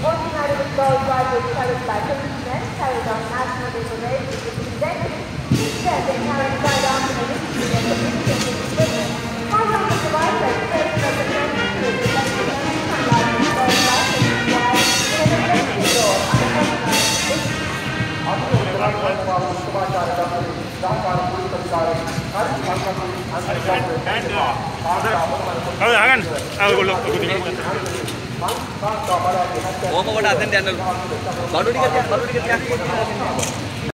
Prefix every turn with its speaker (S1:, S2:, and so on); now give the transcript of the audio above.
S1: Ordinary gold drivers carried by policemen carried on national parade with the presented. Instead, they carried firearms and initiated the military equipment. Firearms of the right leg faced representatives of the Mexican sunlight and gold license while in an emergency door unauthorized.
S2: అది ఆగండి ඕම කොට
S3: අතෙන් යන්න. බලු ටික බලු ටික